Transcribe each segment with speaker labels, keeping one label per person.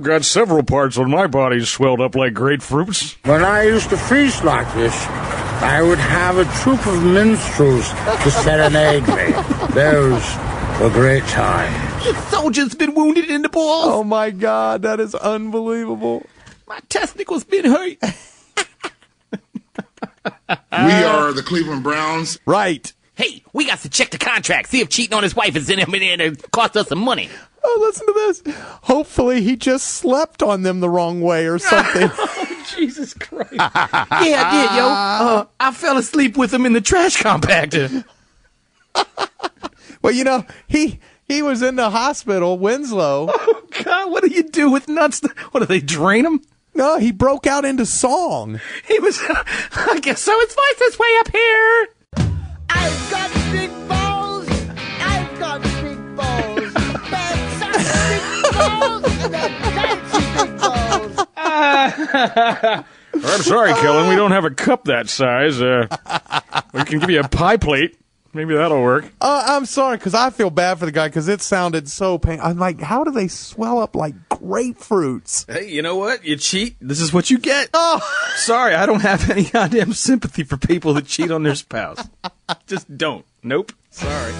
Speaker 1: Got several parts on my body swelled up like grapefruits.
Speaker 2: When I used to feast like this, I would have a troop of minstrels to serenade me. Those were great times.
Speaker 3: The soldier's been wounded in the balls.
Speaker 4: Oh my God, that is unbelievable.
Speaker 3: My testicles been hurt.
Speaker 5: We are the Cleveland Browns.
Speaker 4: Right.
Speaker 3: Hey, we got to check the contract, see if cheating on his wife is in him and it cost us some money.
Speaker 4: Oh, listen to this. Hopefully, he just slept on them the wrong way or something.
Speaker 3: Oh, Jesus Christ. yeah, I did, yo. Uh, I fell asleep with him in the trash compactor.
Speaker 4: well, you know, he he was in the hospital, Winslow.
Speaker 3: Oh, God, what do you do with nuts? What do they drain them?
Speaker 4: No, he broke out into song.
Speaker 3: He was, I guess so. It's voice this way up here.
Speaker 6: I've got big
Speaker 1: I'm sorry, Kellen. We don't have a cup that size. Uh, we can give you a pie plate. Maybe that'll work.
Speaker 4: Uh, I'm sorry, because I feel bad for the guy because it sounded so pain. I'm like, how do they swell up like grapefruits?
Speaker 3: Hey, you know what? You cheat. This is what you get. Oh, sorry. I don't have any goddamn sympathy for people that cheat on their spouse. Just don't. Nope. Sorry.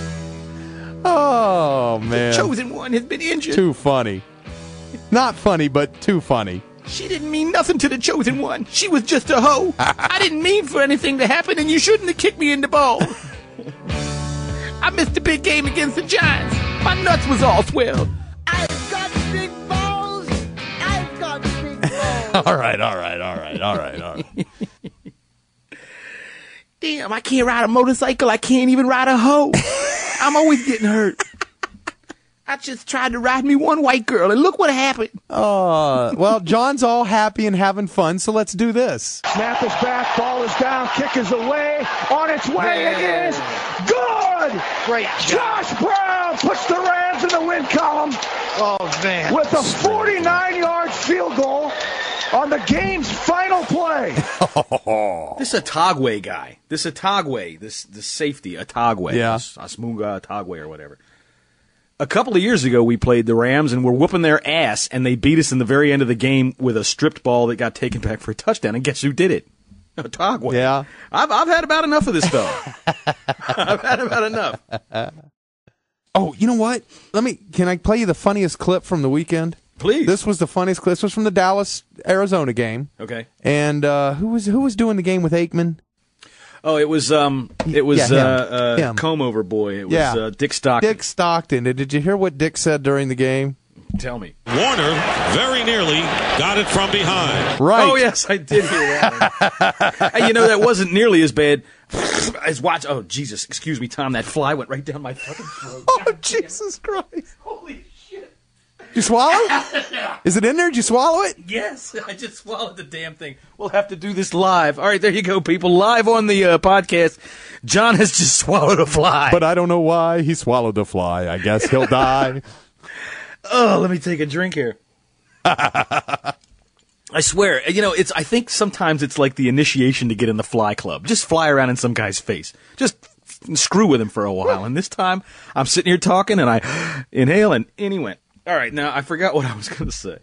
Speaker 4: Oh man,
Speaker 3: Chosen one has been injured.
Speaker 4: too funny. Not funny, but too funny.
Speaker 3: She didn't mean nothing to the chosen one. She was just a hoe. I didn't mean for anything to happen, and you shouldn't have kicked me in the ball. I missed the big game against the Giants. My nuts was all swelled.
Speaker 6: I've got big balls. I've got big balls.
Speaker 4: All right, all right, all right, all right, all right.
Speaker 3: Damn, I can't ride a motorcycle. I can't even ride a hoe. I'm always getting hurt. I just tried to ride me one white girl, and look what happened.
Speaker 4: Uh, well, John's all happy and having fun, so let's do this.
Speaker 7: Snap is back, ball is down, kick is away, on its way, it is good!
Speaker 8: Great
Speaker 7: Josh Brown puts the Rams in the win column
Speaker 8: Oh, man.
Speaker 7: with a 49-yard field goal on the game's final play.
Speaker 3: This Atogwe guy, this Atogwe, this this safety Atogwe,
Speaker 4: Yeah.
Speaker 3: this Asmunga Atogwe or whatever. A couple of years ago, we played the Rams and we're whooping their ass, and they beat us in the very end of the game with a stripped ball that got taken back for a touchdown. And guess who did it? Atogwe.
Speaker 4: Yeah.
Speaker 3: I've I've had about enough of this fella. I've had about enough.
Speaker 4: Oh, you know what? Let me. Can I play you the funniest clip from the weekend?
Speaker 3: Please.
Speaker 4: This was the funniest clip. This was from the Dallas Arizona game.
Speaker 3: Okay.
Speaker 4: And uh, who was who was doing the game with Aikman?
Speaker 3: Oh, it was um, it was
Speaker 4: Yeah, him.
Speaker 3: uh, uh,
Speaker 4: Him.
Speaker 3: comb over boy. It was
Speaker 4: Yeah.
Speaker 3: uh, Dick Stockton.
Speaker 4: Dick Stockton. Did did you hear what Dick said during the game?
Speaker 3: Tell me.
Speaker 9: Warner very nearly got it from behind.
Speaker 4: Right.
Speaker 3: Oh yes, I did hear that. one. Hey, you know that wasn't nearly as bad as watch. Oh Jesus, excuse me, Tom. That fly went right down my fucking throat.
Speaker 4: Oh Jesus Christ!
Speaker 3: Holy shit!
Speaker 4: Did you swallow? Is it in there? Did you swallow it?
Speaker 3: Yes, I just swallowed the damn thing. We'll have to do this live. All right, there you go, people. Live on the uh, podcast. John has just swallowed a fly.
Speaker 4: But I don't know why he swallowed the fly. I guess he'll die.
Speaker 3: oh, let me take a drink here. I swear, you know, it's. I think sometimes it's like the initiation to get in the fly club. Just fly around in some guy's face. Just f- screw with him for a while. And this time, I'm sitting here talking, and I inhale, and in he went. All right, now I forgot what I was going to say.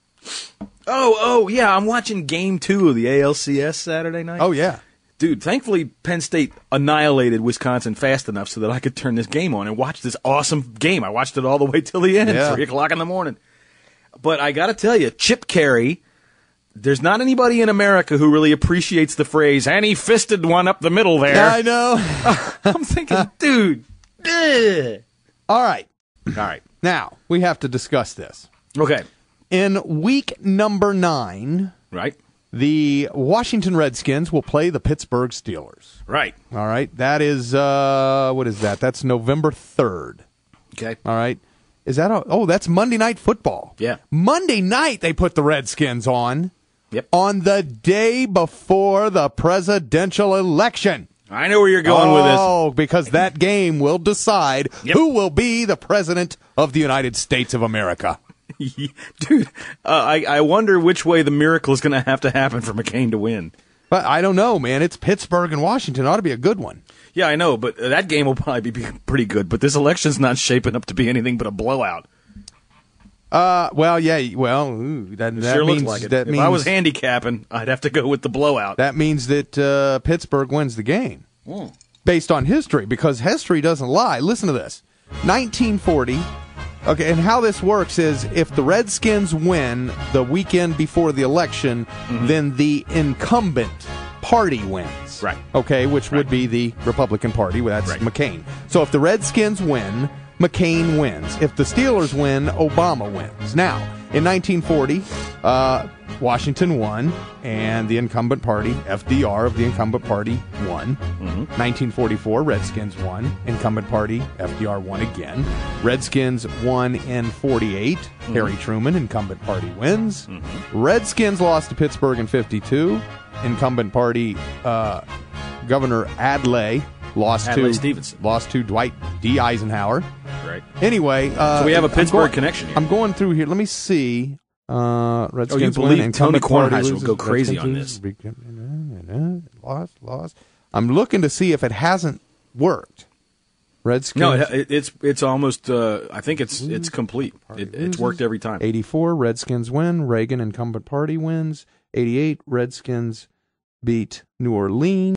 Speaker 3: Oh, oh, yeah, I'm watching Game Two of the ALCS Saturday night.
Speaker 4: Oh yeah.
Speaker 3: Dude, thankfully Penn State annihilated Wisconsin fast enough so that I could turn this game on and watch this awesome game. I watched it all the way till the end,
Speaker 4: Yeah.
Speaker 3: three o'clock in the morning. But I got to tell you, Chip Caray. There's not anybody in America who really appreciates the phrase "and he fisted one up the middle there."
Speaker 4: I know.
Speaker 3: I'm thinking, dude. ugh.
Speaker 4: All right.
Speaker 3: All right.
Speaker 4: Now we have to discuss this.
Speaker 3: Okay.
Speaker 4: In week number nine,
Speaker 3: Right.
Speaker 4: the Washington Redskins will play the Pittsburgh Steelers.
Speaker 3: Right.
Speaker 4: All right. That is uh what is that? That's November 3rd.
Speaker 3: Okay.
Speaker 4: All right. Is that a, Oh, that's Monday night football.
Speaker 3: Yeah.
Speaker 4: Monday night they put the Redskins on
Speaker 3: Yep.
Speaker 4: on the day before the presidential election.
Speaker 3: I know where you're going with this.
Speaker 4: Oh, because that game will decide
Speaker 3: Yep.
Speaker 4: who will be the president of the United States of America.
Speaker 3: Dude, uh, I, I wonder which way the miracle is going to have to happen for McCain to win.
Speaker 4: But I don't know, man. It's Pittsburgh and Washington. It ought to be a good one.
Speaker 3: Yeah, I know, but that game will probably be pretty good. But this election's not shaping up to be anything but a blowout.
Speaker 4: Uh, well, yeah, well, ooh, that, that
Speaker 3: sure
Speaker 4: means
Speaker 3: like
Speaker 4: that
Speaker 3: if
Speaker 4: means
Speaker 3: I was handicapping, I'd have to go with the blowout.
Speaker 4: that means that uh, Pittsburgh wins the game
Speaker 3: Hmm.
Speaker 4: based on history because history doesn't lie. Listen to this: 1940. Okay, and how this works is if the Redskins win the weekend before the election,
Speaker 3: Mm-hmm.
Speaker 4: then the incumbent party wins.
Speaker 3: Right.
Speaker 4: Okay, which would be the Republican Party. That's
Speaker 3: Right.
Speaker 4: McCain. So if the Redskins win, McCain wins. If the Steelers win, Obama wins. Now, in 1940, uh, Washington won, and the incumbent party, FDR of the incumbent party, won. 1944, Redskins won. Incumbent party, FDR won again. Redskins won in 48. Harry Truman, incumbent party, wins. Redskins lost to Pittsburgh in 52. Incumbent party, uh, Governor Adlai lost
Speaker 3: Adlai
Speaker 4: to
Speaker 3: Stevenson.
Speaker 4: lost to Dwight D. Eisenhower.
Speaker 3: Right.
Speaker 4: Anyway, uh,
Speaker 3: So we have a
Speaker 4: I'm
Speaker 3: Pittsburgh
Speaker 4: going-
Speaker 3: connection here.
Speaker 4: I'm going through here. Let me see. Uh, Redskins
Speaker 3: Oh, you believe
Speaker 4: win.
Speaker 3: Tony
Speaker 4: Incumbent
Speaker 3: Kornheiser will go crazy on
Speaker 4: this? Lost, lost. I'm looking to see if it hasn't worked. Redskins.
Speaker 3: No, it- it's it's almost. Uh, I think it's it's complete. It, it's worked every time.
Speaker 4: 84, Redskins win. Reagan incumbent party wins. 88, Redskins beat New Orleans.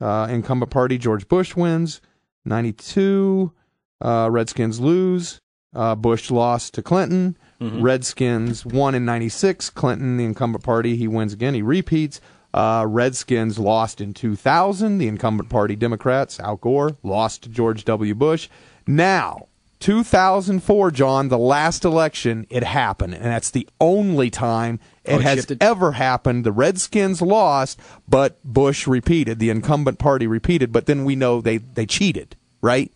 Speaker 4: Uh, incumbent party George Bush wins. 92, uh, Redskins lose. Uh, Bush lost to Clinton. Redskins won in 96. Clinton, the incumbent party, he wins again. He repeats. Uh, Redskins lost in 2000. The incumbent party, Democrats, Al Gore, lost to George W. Bush. Now, 2004, John, the last election, it happened. And that's the only time it
Speaker 3: Oh,
Speaker 4: has
Speaker 3: shifted?
Speaker 4: ever happened. The Redskins lost, but Bush repeated. The incumbent party repeated, but then we know they, they cheated, right?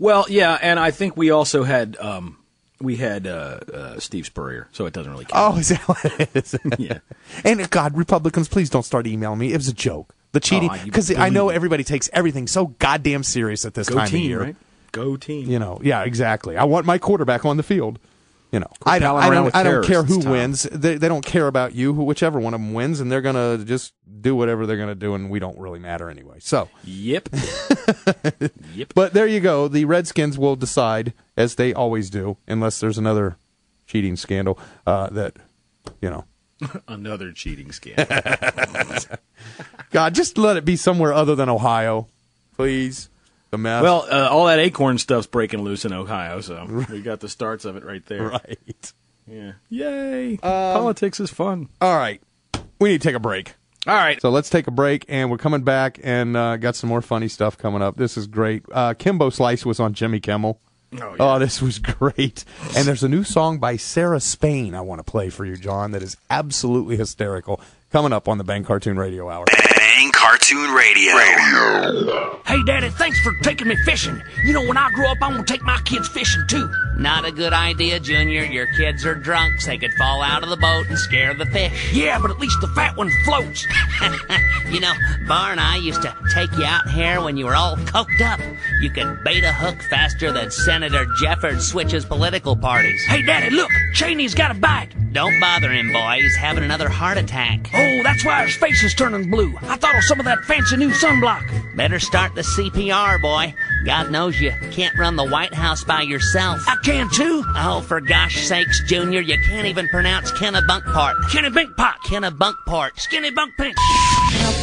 Speaker 3: Well, yeah, and I think we also had um, we had uh, uh, Steve Spurrier, so it doesn't really count.
Speaker 4: Oh, is that what it is?
Speaker 3: Yeah.
Speaker 4: And God, Republicans, please don't start emailing me. It was a joke. The cheating,
Speaker 3: Oh,
Speaker 4: because I know everybody takes everything so goddamn serious at this
Speaker 3: Go
Speaker 4: time of year.
Speaker 3: right? Go team.
Speaker 4: You know, yeah, exactly. I want my quarterback on the field. You know, I don't, I don't, I don't care who wins. They, they don't care about you. Whichever one of them wins, and they're gonna just do whatever they're gonna do, and we don't really matter anyway. So,
Speaker 3: Yep. yep.
Speaker 4: but there you go. The Redskins will decide, as they always do, unless there's another cheating scandal uh, that, you know,
Speaker 3: Another cheating scandal.
Speaker 4: God, just let it be somewhere other than Ohio, please. The mess.
Speaker 3: well, uh, all that acorn stuff's breaking loose in Ohio, so we got the starts of it right there.
Speaker 4: right.
Speaker 3: Yeah. Yay. Politics is fun.
Speaker 4: All right, we need to take a break.
Speaker 3: All right.
Speaker 4: So let's take a break, and we're coming back and uh, got some more funny stuff coming up. This is great. Uh, Kimbo Slice was on Jimmy Kimmel.
Speaker 3: Oh, yeah.
Speaker 4: Oh, this was great. And there's a new song by Sarah Spain I want to play for you, John, that is absolutely hysterical. Coming up on the Bang Cartoon Radio Hour.
Speaker 8: Bang Cartoon Radio.
Speaker 10: Hey, Daddy, thanks for taking me fishing. You know, when I grow up, I'm gonna take my kids fishing too.
Speaker 11: Not a good idea, Junior. Your kids are drunks. They could fall out of the boat and scare the fish.
Speaker 10: Yeah, but at least the fat one floats.
Speaker 11: You know, Bar and I used to take you out here when you were all coked up. You could bait a hook faster than Senator Jeffords switches political parties.
Speaker 10: Hey, Daddy, look, Cheney's got a bite.
Speaker 11: Don't bother him, boy. He's having another heart attack.
Speaker 10: Oh, that's why his face is turning blue. I thought it was some of that fancy new sunblock.
Speaker 11: Better start the CPR, boy. God knows you can't run the White House by yourself.
Speaker 10: I can too.
Speaker 11: Oh, for gosh sakes, Junior, you can't even pronounce Kennebunkport.
Speaker 10: Kenny Binkpot.
Speaker 11: Kennebunkport.
Speaker 10: Skinny Bunk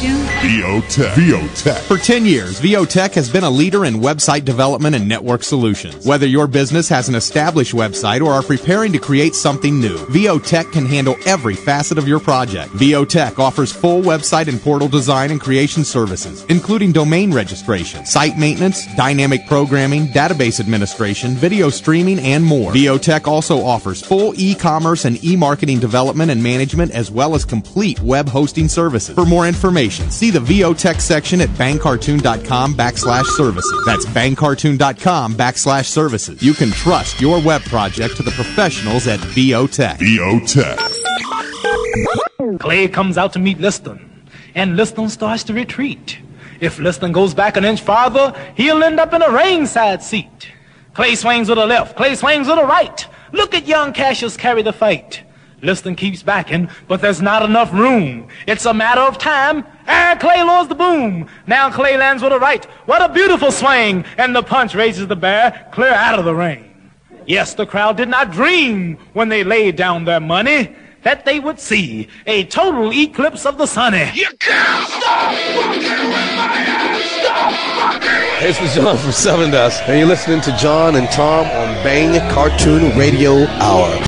Speaker 10: Pinch.
Speaker 5: VOTech. VOTech.
Speaker 12: For 10 years, VOTech has been a leader in website development and network solutions. Whether your business has an established website or are preparing to create something new, VOTech can handle every facet of your project. VOTech offers full website and portal design and creation services, including domain registration, site maintenance, dynamic programming, database administration, video streaming, and more. VOTech also offers full e-commerce and e-marketing development and management as well as complete web hosting services. For more information, see the VO Tech section at bangcartoon.com backslash services. That's bangcartoon.com backslash services. You can trust your web project to the professionals at VO
Speaker 5: Tech. VO Tech.
Speaker 13: Clay comes out to meet Liston, and Liston starts to retreat. If Liston goes back an inch farther, he'll end up in a ringside seat. Clay swings with the left, Clay swings with the right. Look at young Cassius carry the fight. Liston keeps backing, but there's not enough room. It's a matter of time, and Clay lures the boom. Now Clay lands with a right. What a beautiful swing! And the punch raises the bear clear out of the ring. Yes, the crowd did not dream when they laid down their money that they would see a total eclipse of the sunny. You can't stop fucking with my ass! Stop
Speaker 14: Hey, this is John from Sevendust, and you're listening to John and Tom on Bang Cartoon Radio Hour.